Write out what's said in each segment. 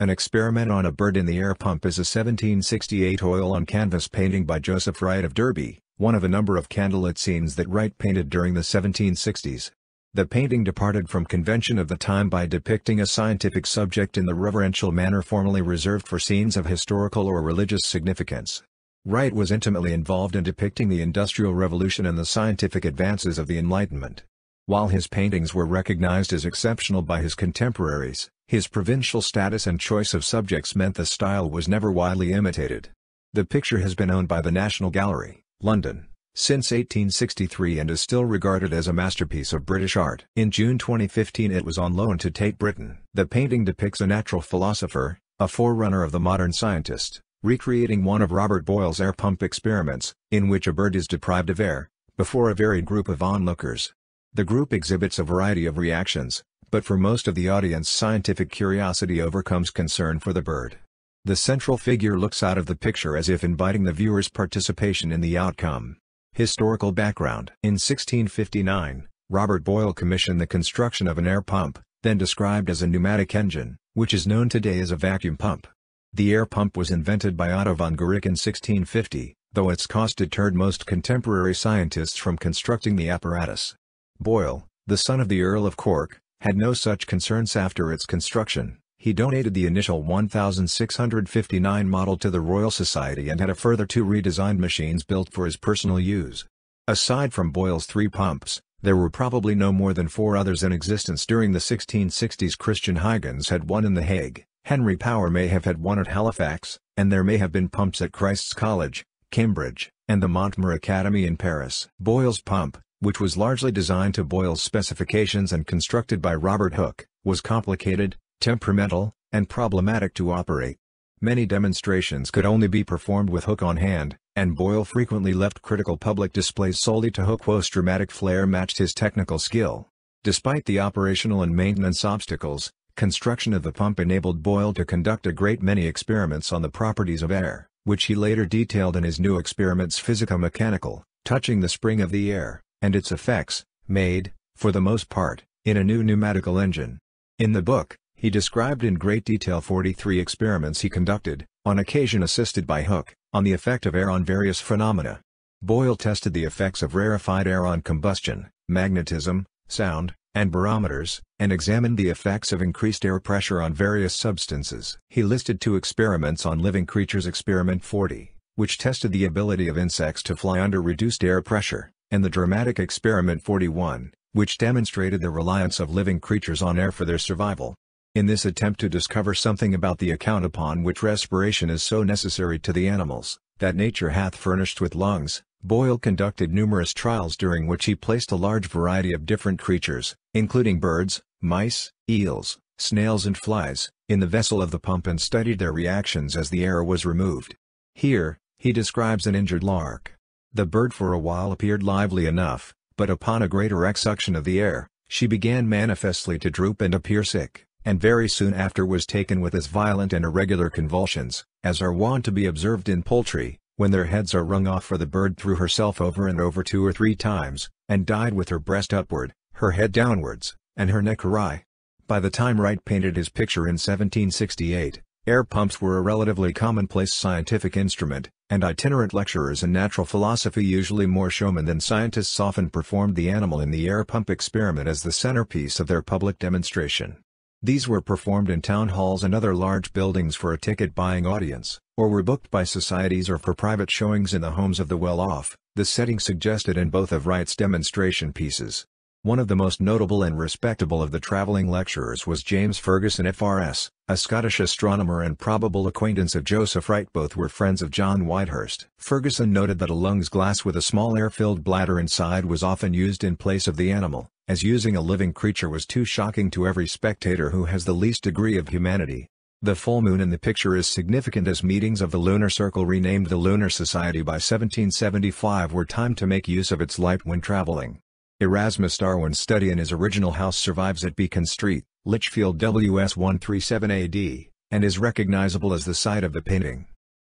An Experiment on a Bird in the Air Pump is a 1768 oil-on-canvas painting by Joseph Wright of Derby, one of a number of candlelit scenes that Wright painted during the 1760s. The painting departed from convention of the time by depicting a scientific subject in the reverential manner formerly reserved for scenes of historical or religious significance. Wright was intimately involved in depicting the Industrial Revolution and the scientific advances of the Enlightenment. While his paintings were recognized as exceptional by his contemporaries, his provincial status and choice of subjects meant the style was never widely imitated. The picture has been owned by the National Gallery, London, since 1863 and is still regarded as a masterpiece of British art. In June 2015 it was on loan to Tate Britain. The painting depicts a natural philosopher, a forerunner of the modern scientist, recreating one of Robert Boyle's air pump experiments, in which a bird is deprived of air, before a varied group of onlookers. The group exhibits a variety of reactions, but for most of the audience scientific curiosity overcomes concern for the bird. The central figure looks out of the picture as if inviting the viewer's participation in the outcome. Historical background In 1659, Robert Boyle commissioned the construction of an air pump, then described as a pneumatic engine, which is known today as a vacuum pump. The air pump was invented by Otto von Guericke in 1650, though its cost deterred most contemporary scientists from constructing the apparatus. Boyle, the son of the Earl of Cork, had no such concerns after its construction. He donated the initial 1659 model to the Royal Society and had a further two redesigned machines built for his personal use. Aside from Boyle's three pumps, there were probably no more than four others in existence during the 1660s Christiaan Huygens had one in The Hague, Henry Power may have had one at Halifax, and there may have been pumps at Christ's College, Cambridge, and the Montmor Academy in Paris. Boyle's pump, which was largely designed to Boyle's specifications and constructed by Robert Hooke, was complicated, temperamental, and problematic to operate. Many demonstrations could only be performed with Hooke on hand, and Boyle frequently left critical public displays solely to Hooke whose dramatic flair matched his technical skill. Despite the operational and maintenance obstacles, construction of the pump enabled Boyle to conduct a great many experiments on the properties of air, which he later detailed in his new experiments physico-mechanical, touching the spring of the air, and its effects, made, for the most part, in a new pneumatical engine. In the book, he described in great detail 43 experiments he conducted, on occasion assisted by Hooke, on the effect of air on various phenomena. Boyle tested the effects of rarefied air on combustion, magnetism, sound, and barometers, and examined the effects of increased air pressure on various substances. He listed two experiments on living creatures Experiment 40, which tested the ability of insects to fly under reduced air pressure, and the dramatic Experiment 41, which demonstrated the reliance of living creatures on air for their survival. In this attempt to discover something about the account upon which respiration is so necessary to the animals, that nature hath furnished with lungs, Boyle conducted numerous trials during which he placed a large variety of different creatures, including birds, mice, eels, snails and flies, in the vessel of the pump and studied their reactions as the air was removed. Here, he describes an injured lark, the bird for a while appeared lively enough, but upon a greater exsuction of the air, she began manifestly to droop and appear sick, and very soon after was taken with as violent and irregular convulsions, as are wont to be observed in poultry, when their heads are wrung off for the bird threw herself over and over two or three times, and died with her breast upward, her head downwards, and her neck awry. By the time Wright painted his picture in 1768, Air pumps were a relatively commonplace scientific instrument, and itinerant lecturers in natural philosophy usually more showmen than scientists often performed the animal in the air pump experiment as the centerpiece of their public demonstration. These were performed in town halls and other large buildings for a ticket-buying audience, or were booked by societies or for private showings in the homes of the well-off, the setting suggested in both of Wright's demonstration pieces. One of the most notable and respectable of the traveling lecturers was James Ferguson FRS, a Scottish astronomer and probable acquaintance of Joseph Wright both were friends of John Whitehurst. Ferguson noted that a lungs glass with a small air-filled bladder inside was often used in place of the animal, as using a living creature was too shocking to every spectator who has the least degree of humanity. The full moon in the picture is significant as meetings of the Lunar Circle renamed the Lunar Society by 1775 were timed to make use of its light when traveling. Erasmus Darwin's study in his original house survives at Beacon Street, Lichfield WS 137 AD, and is recognizable as the site of the painting.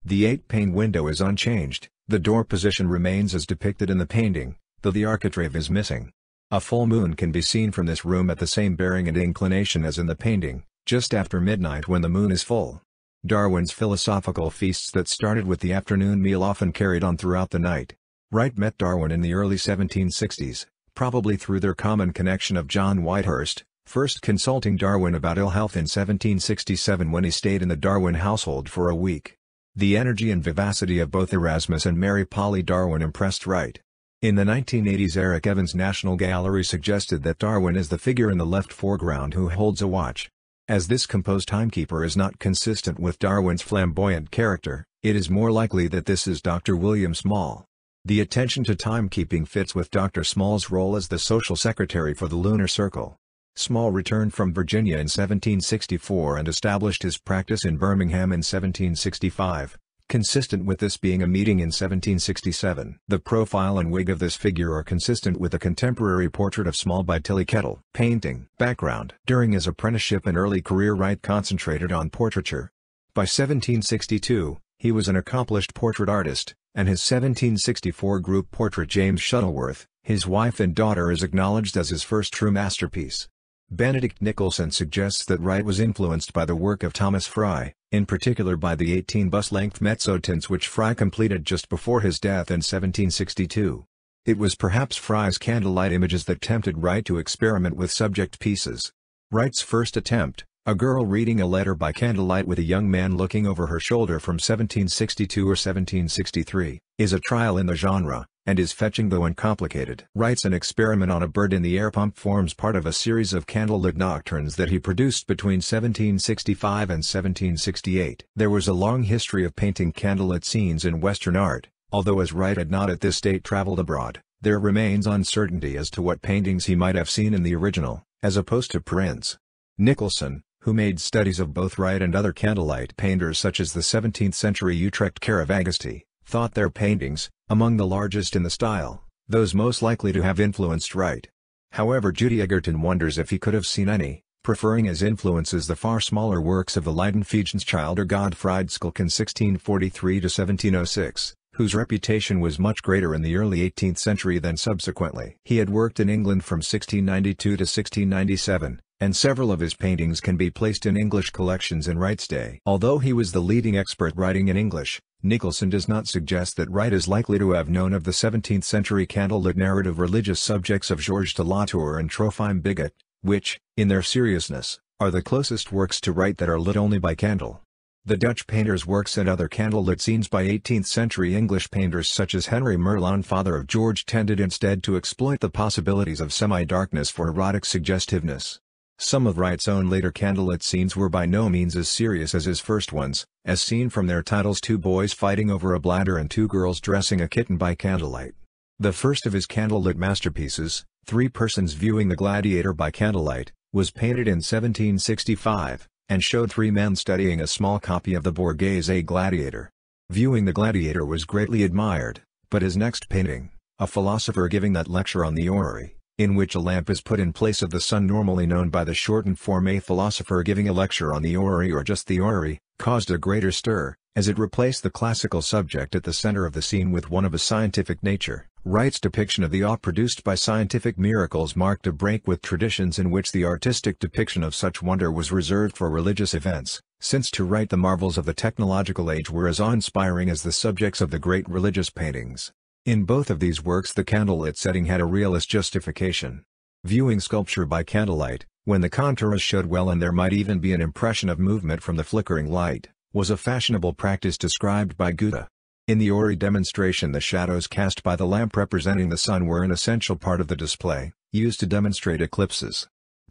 The eight-pane window is unchanged, the door position remains as depicted in the painting, though the architrave is missing. A full moon can be seen from this room at the same bearing and inclination as in the painting, just after midnight when the moon is full. Darwin's philosophical feasts that started with the afternoon meal often carried on throughout the night. Wright met Darwin in the early 1760s, probably through their common connection of John Whitehurst, first consulting Darwin about ill health in 1767 when he stayed in the Darwin household for a week. The energy and vivacity of both Erasmus and Mary Polly Darwin impressed Wright. In the 1980s Eric Evans National Gallery suggested that Darwin is the figure in the left foreground who holds a watch. As this composed timekeeper is not consistent with Darwin's flamboyant character, it is more likely that this is Dr. William Small. The attention to timekeeping fits with Dr. Small's role as the social secretary for the Lunar Circle. Small returned from Virginia in 1764 and established his practice in Birmingham in 1765, consistent with this being a meeting in 1767. The profile and wig of this figure are consistent with a contemporary portrait of Small by Tilly Kettle. Painting Background During his apprenticeship and early career Wright concentrated on portraiture. By 1762, he was an accomplished portrait artist, and his 1764 group portrait James Shuttleworth, his wife and daughter is acknowledged as his first true masterpiece. Benedict Nicolson suggests that Wright was influenced by the work of Thomas Fry, in particular by the 18 bus-length mezzotints which Fry completed just before his death in 1762. It was perhaps Fry's candlelight images that tempted Wright to experiment with subject pieces. Wright's first attempt, a girl reading a letter by candlelight with a young man looking over her shoulder from 1762 or 1763, is a trial in the genre, and is fetching though uncomplicated. Wright's an experiment on a bird in the air pump forms part of a series of candlelit nocturnes that he produced between 1765 and 1768. There was a long history of painting candlelit scenes in Western art, although as Wright had not at this date traveled abroad, there remains uncertainty as to what paintings he might have seen in the original, as opposed to prints. Nicolson, who made studies of both Wright and other candlelight painters such as the 17th-century Utrecht Caravaggisti, thought their paintings, among the largest in the style, those most likely to have influenced Wright. However Judy Egerton wonders if he could have seen any, preferring as influences the far smaller works of the Leiden Leidenfegenschild or Godfried Schalcken 1643-1706, whose reputation was much greater in the early 18th century than subsequently. He had worked in England from 1692 to 1697, and several of his paintings can be placed in English collections in Wright's day. Although he was the leading expert writing in English, Nicolson does not suggest that Wright is likely to have known of the 17th-century candlelit narrative religious subjects of Georges de La Tour and Trophime Bigot, which, in their seriousness, are the closest works to Wright that are lit only by candle. The Dutch painter's works and other candlelit scenes by 18th-century English painters such as Henry Morland father of George tended instead to exploit the possibilities of semi-darkness for erotic suggestiveness. Some of Wright's own later candlelit scenes were by no means as serious as his first ones, as seen from their titles Two Boys Fighting Over a Bladder and Two Girls Dressing a Kitten by Candlelight. The first of his candlelit masterpieces, Three Persons Viewing the Gladiator by Candlelight, was painted in 1765, and showed three men studying a small copy of the Borghese Gladiator. Viewing the Gladiator was greatly admired, but his next painting, A Philosopher Giving That Lecture on the Orrery, in which a lamp is put in place of the sun normally known by the shortened form a philosopher giving a lecture on the orrery or just the orrery, caused a greater stir, as it replaced the classical subject at the center of the scene with one of a scientific nature. Wright's depiction of the awe produced by scientific miracles marked a break with traditions in which the artistic depiction of such wonder was reserved for religious events, since to Wright the marvels of the technological age were as awe-inspiring as the subjects of the great religious paintings. In both of these works the candlelit setting had a realist justification. Viewing sculpture by candlelight, when the contours showed well and there might even be an impression of movement from the flickering light, was a fashionable practice described by Goethe. In the Orrery demonstration the shadows cast by the lamp representing the sun were an essential part of the display, used to demonstrate eclipses.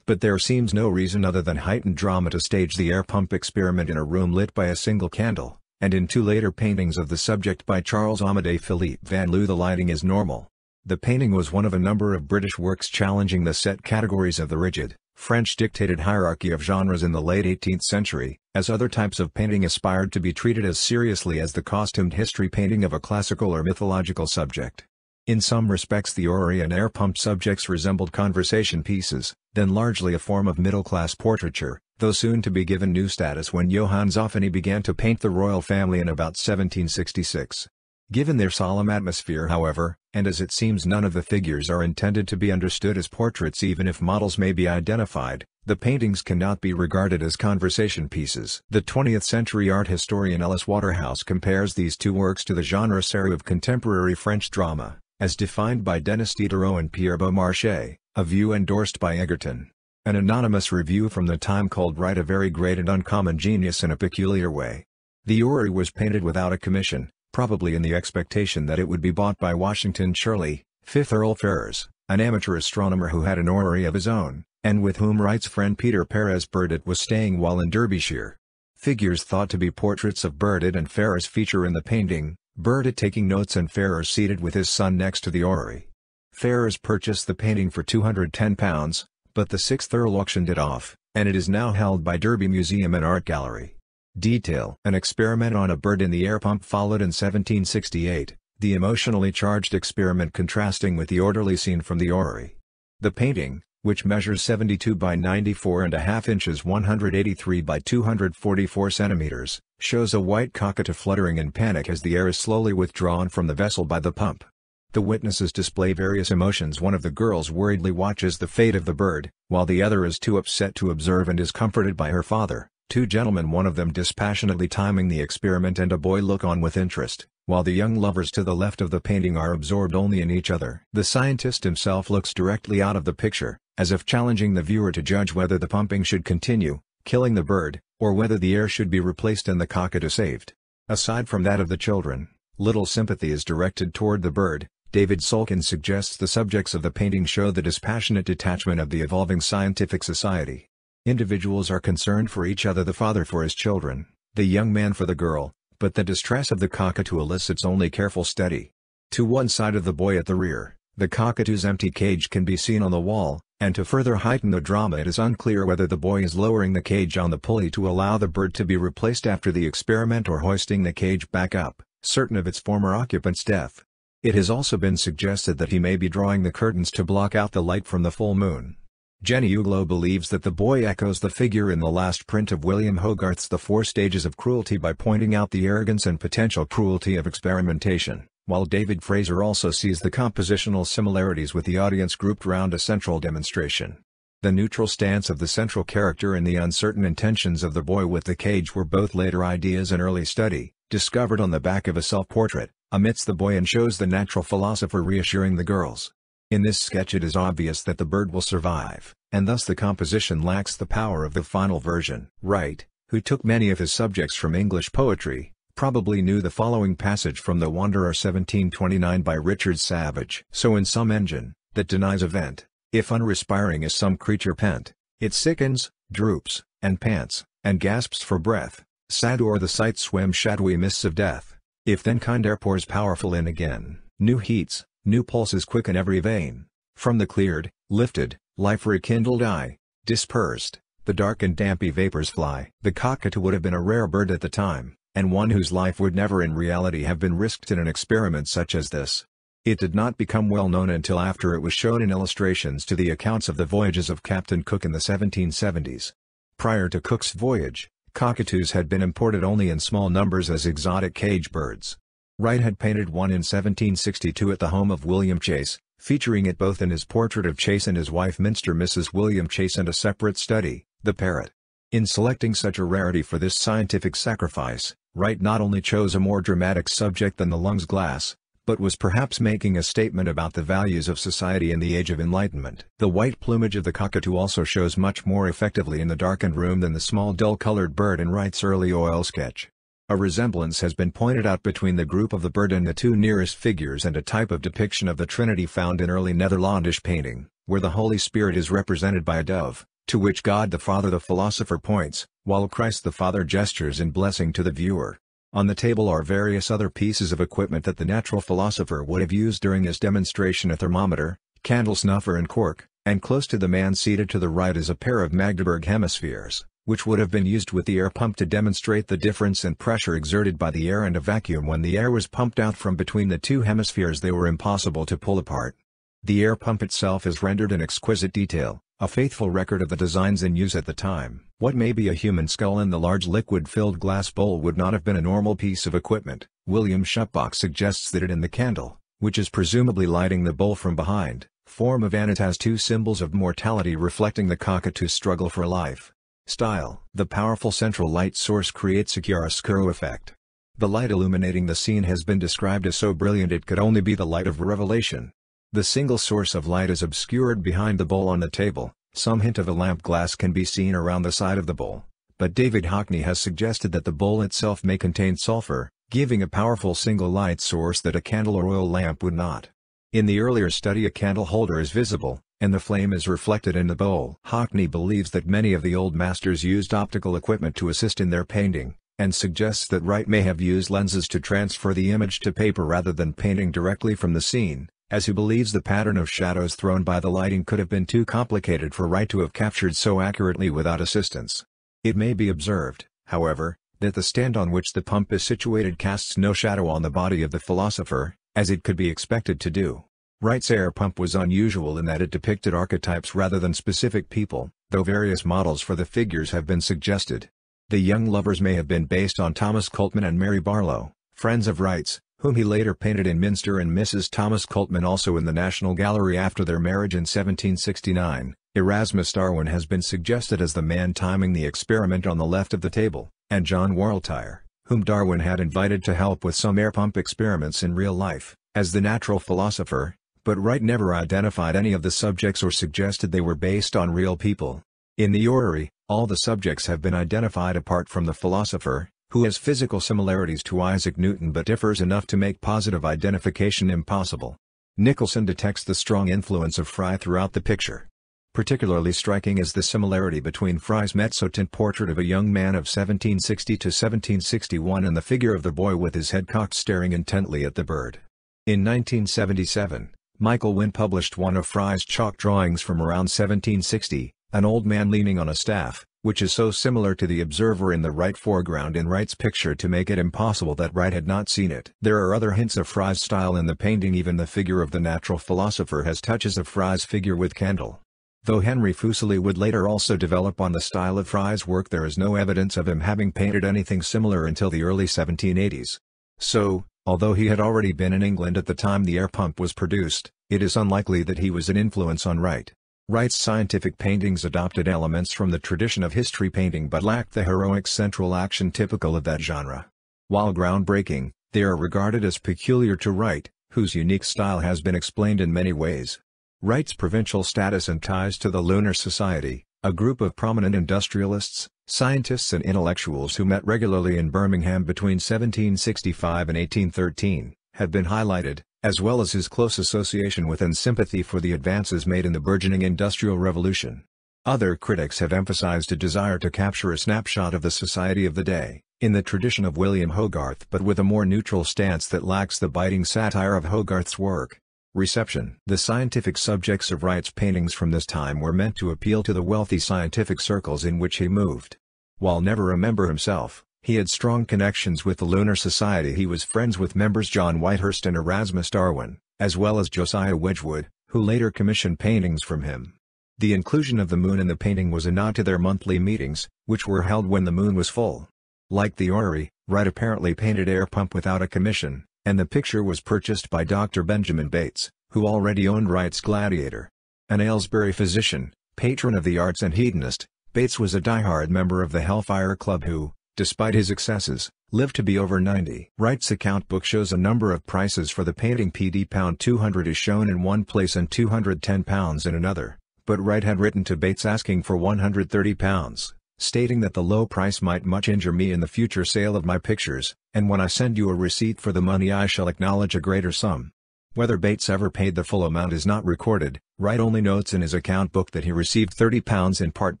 But there seems no reason other than heightened drama to stage the air pump experiment in a room lit by a single candle and in two later paintings of the subject by Charles Amédée Philippe Van Loo the lighting is normal. The painting was one of a number of British works challenging the set categories of the rigid, French-dictated hierarchy of genres in the late 18th century, as other types of painting aspired to be treated as seriously as the costumed history painting of a classical or mythological subject. In some respects the orrery and air pump subjects resembled conversation pieces, then largely a form of middle-class portraiture, though soon to be given new status when Johann Zoffany began to paint the royal family in about 1766. Given their solemn atmosphere however, and as it seems none of the figures are intended to be understood as portraits even if models may be identified, The paintings cannot be regarded as conversation pieces. The 20th-century art historian Ellis Waterhouse compares these two works to the genre sérieux of contemporary French drama, as defined by Denis Diderot and Pierre Beaumarchais, a view endorsed by Egerton. An anonymous review from the time called Wright a very great and uncommon genius in a peculiar way. The Orrery was painted without a commission, probably in the expectation that it would be bought by Washington Shirley, 5th Earl Ferrers, an amateur astronomer who had an orrery of his own, and with whom Wright's friend Peter Perez Burdett was staying while in Derbyshire. Figures thought to be portraits of Burdett and Ferrers feature in the painting, Burdett taking notes and Ferrers seated with his son next to the orrery. Ferrers purchased the painting for £210, but the 6th Earl auctioned it off, and it is now held by Derby Museum and Art Gallery. Detail An experiment on a bird in the air pump followed in 1768, the emotionally charged experiment contrasting with the orderly scene from the orrery. The painting, which measures 72 by 94 and a half inches 183 by 244 centimeters, shows a white cockatoo fluttering in panic as the air is slowly withdrawn from the vessel by the pump. The witnesses display various emotions one of the girls worriedly watches the fate of the bird, while the other is too upset to observe and is comforted by her father, two gentlemen one of them dispassionately timing the experiment and a boy look on with interest while the young lovers to the left of the painting are absorbed only in each other. The scientist himself looks directly out of the picture, as if challenging the viewer to judge whether the pumping should continue, killing the bird, or whether the air should be replaced and the cockatoo saved. Aside from that of the children, little sympathy is directed toward the bird. David Solkin suggests the subjects of the painting show the dispassionate detachment of the evolving scientific society. Individuals are concerned for each other the father for his children, the young man for the girl, but the distress of the cockatoo elicits only careful study. To one side of the boy at the rear, the cockatoo's empty cage can be seen on the wall, and to further heighten the drama it is unclear whether the boy is lowering the cage on the pulley to allow the bird to be replaced after the experiment or hoisting the cage back up, certain of its former occupant's death. It has also been suggested that he may be drawing the curtains to block out the light from the full moon. Jenny Uglow believes that the boy echoes the figure in the last print of William Hogarth's The Four Stages of Cruelty by pointing out the arrogance and potential cruelty of experimentation, while David Fraser also sees the compositional similarities with the audience grouped round a central demonstration. The neutral stance of the central character and the uncertain intentions of the boy with the cage were both later ideas in early study, discovered on the back of a self-portrait, amidst the boy and shows the natural philosopher reassuring the girls. In this sketch it is obvious that the bird will survive, and thus the composition lacks the power of the final version. Wright, who took many of his subjects from English poetry, probably knew the following passage from The Wanderer 1729 by Richard Savage. So in some engine, that denies event, if unrespiring is some creature pent, it sickens, droops, and pants, and gasps for breath, sad o'er the sight swim shadowy mists of death, if then kind air pours powerful in again, new heats, New pulses quicken every vein. From the cleared, lifted, life rekindled eye, dispersed, the dark and dampy vapors fly. The cockatoo would have been a rare bird at the time, and one whose life would never in reality have been risked in an experiment such as this. It did not become well known until after it was shown in illustrations to the accounts of the voyages of Captain Cook in the 1770s. Prior to Cook's voyage, cockatoos had been imported only in small numbers as exotic cage birds. Wright had painted one in 1762 at the home of William Chase, featuring it both in his portrait of Chase and his wife Minster Mrs. William Chase and a separate study, The Parrot. In selecting such a rarity for this scientific sacrifice, Wright not only chose a more dramatic subject than the lung's glass, but was perhaps making a statement about the values of society in the Age of Enlightenment. The white plumage of the cockatoo also shows much more effectively in the darkened room than the small dull-colored bird in Wright's early oil sketch. A resemblance has been pointed out between the group of the bird and the two nearest figures and a type of depiction of the Trinity found in early Netherlandish painting, where the Holy Spirit is represented by a dove, to which God the Father the philosopher points, while Christ the Father gestures in blessing to the viewer. On the table are various other pieces of equipment that the natural philosopher would have used during his demonstration a thermometer, candle snuffer and cork, and close to the man seated to the right is a pair of Magdeburg hemispheres which would have been used with the air pump to demonstrate the difference in pressure exerted by the air and a vacuum when the air was pumped out from between the two hemispheres they were impossible to pull apart. The air pump itself is rendered in exquisite detail, a faithful record of the designs in use at the time. What may be a human skull in the large liquid-filled glass bowl would not have been a normal piece of equipment. William Schupbach suggests that it in the candle, which is presumably lighting the bowl from behind, Form a vanitas two symbols of mortality reflecting the cockatoo's struggle for life. Style The powerful central light source creates a chiaroscuro effect. The light illuminating the scene has been described as so brilliant it could only be the light of revelation. The single source of light is obscured behind the bowl on the table, some hint of a lamp glass can be seen around the side of the bowl, but David Hockney has suggested that the bowl itself may contain sulfur, giving a powerful single light source that a candle or oil lamp would not. In the earlier study a candle holder is visible, and the flame is reflected in the bowl. Hockney believes that many of the old masters used optical equipment to assist in their painting, and suggests that Wright may have used lenses to transfer the image to paper rather than painting directly from the scene, as he believes the pattern of shadows thrown by the lighting could have been too complicated for Wright to have captured so accurately without assistance. It may be observed, however, that the stand on which the pump is situated casts no shadow on the body of the philosopher, as it could be expected to do. Wright's air pump was unusual in that it depicted archetypes rather than specific people, though various models for the figures have been suggested. The young lovers may have been based on Thomas Coltman and Mary Barlow, friends of Wright's, whom he later painted in Minster and Mrs. Thomas Coltman also in the National Gallery after their marriage in 1769. Erasmus Darwin has been suggested as the man timing the experiment on the left of the table, and John Warltire, whom Darwin had invited to help with some air pump experiments in real life, as the natural philosopher, but Wright never identified any of the subjects or suggested they were based on real people. In the orrery, all the subjects have been identified apart from the philosopher, who has physical similarities to Isaac Newton but differs enough to make positive identification impossible. Nicolson detects the strong influence of Fry throughout the picture. Particularly striking is the similarity between Fry's mezzotint portrait of a young man of 1760 to 1761 and the figure of the boy with his head cocked staring intently at the bird. In 1977, Michael Wynn published one of Fry's chalk drawings from around 1760, an old man leaning on a staff, which is so similar to the observer in the right foreground in Wright's picture to make it impossible that Wright had not seen it. There are other hints of Fry's style in the painting even the figure of the natural philosopher has touches of Fry's figure with candle. Though Henry Fuseli would later also develop on the style of Fry's work there is no evidence of him having painted anything similar until the early 1780s. So, although he had already been in England at the time the air pump was produced, it is unlikely that he was an influence on Wright. Wright's scientific paintings adopted elements from the tradition of history painting but lacked the heroic central action typical of that genre. While groundbreaking, they are regarded as peculiar to Wright, whose unique style has been explained in many ways. Wright's provincial status and ties to the Lunar Society, a group of prominent industrialists, scientists and intellectuals who met regularly in Birmingham between 1765 and 1813, have been highlighted, as well as his close association with and sympathy for the advances made in the burgeoning Industrial Revolution. Other critics have emphasized a desire to capture a snapshot of the society of the day, in the tradition of William Hogarth but with a more neutral stance that lacks the biting satire of Hogarth's work. Reception The scientific subjects of Wright's paintings from this time were meant to appeal to the wealthy scientific circles in which he moved. While never a member himself, he had strong connections with the Lunar Society he was friends with members John Whitehurst and Erasmus Darwin, as well as Josiah Wedgwood, who later commissioned paintings from him. The inclusion of the moon in the painting was a nod to their monthly meetings, which were held when the moon was full. Like the orrery, Wright apparently painted air pump without a commission, and the picture was purchased by Dr. Benjamin Bates, who already owned Wright's Gladiator. An Aylesbury physician, patron of the arts and hedonist, Bates was a die-hard member of the Hellfire Club who, despite his excesses, lived to be over 90. Wright's account book shows a number of prices for the painting PD pound 200 is shown in one place and 210 pounds in another, but Wright had written to Bates asking for 130 pounds, stating that the low price might much injure me in the future sale of my pictures, and when I send you a receipt for the money I shall acknowledge a greater sum. Whether Bates ever paid the full amount is not recorded, Wright only notes in his account book that he received £30 in part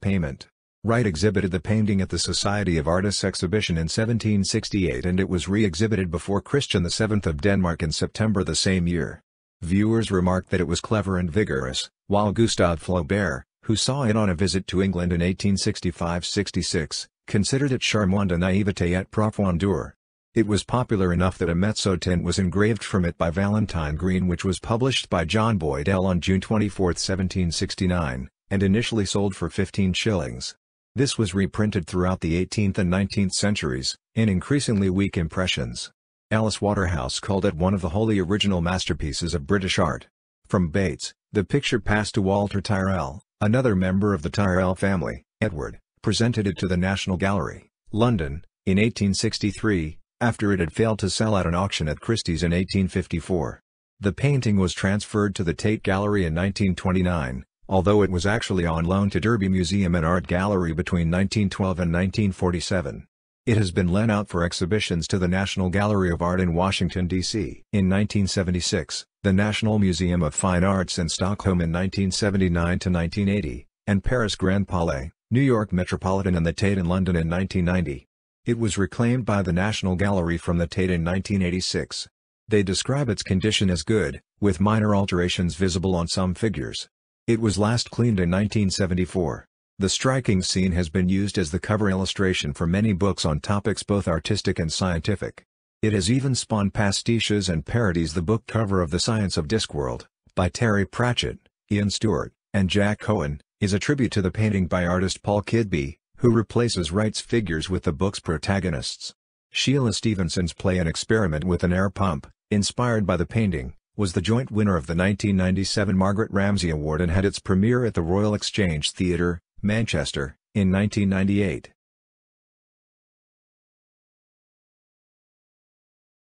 payment. Wright exhibited the painting at the Society of Artists exhibition in 1768 and it was re-exhibited before Christian VII of Denmark in September the same year. Viewers remarked that it was clever and vigorous, while Gustave Flaubert, who saw it on a visit to England in 1865-66, considered it charmant de naivete et profondeur. It was popular enough that a mezzotint was engraved from it by Valentine Green which was published by John Boyd Boydell on June 24, 1769, and initially sold for 15 shillings. This was reprinted throughout the 18th and 19th centuries, in increasingly weak impressions. Ellis Waterhouse called it one of the wholly original masterpieces of British art. From Bates, the picture passed to Walter Tyrrell, another member of the Tyrrell family. Edward, presented it to the National Gallery, London, in 1863, after it had failed to sell at an auction at Christie's in 1854. The painting was transferred to the Tate Gallery in 1929, although it was actually on loan to Derby Museum and Art Gallery between 1912 and 1947. It has been lent out for exhibitions to the National Gallery of Art in Washington, D.C. in 1976, the National Museum of Fine Arts in Stockholm in 1979-1980, and Paris Grand Palais, New York Metropolitan and the Tate in London in 1990. It was reclaimed by the National Gallery from the Tate in 1986. They describe its condition as good, with minor alterations visible on some figures. It was last cleaned in 1974. The striking scene has been used as the cover illustration for many books on topics both artistic and scientific. It has even spawned pastiches and parodies the book cover of The Science of Discworld, by Terry Pratchett, Ian Stewart, and Jack Cohen, is a tribute to the painting by artist Paul Kidby, who replaces Wright's figures with the book's protagonists. Shelagh Stephenson's play An Experiment with an Air Pump, inspired by the painting, was the joint winner of the 1997 Margaret Ramsay Award and had its premiere at the Royal Exchange Theatre, Manchester, in 1998.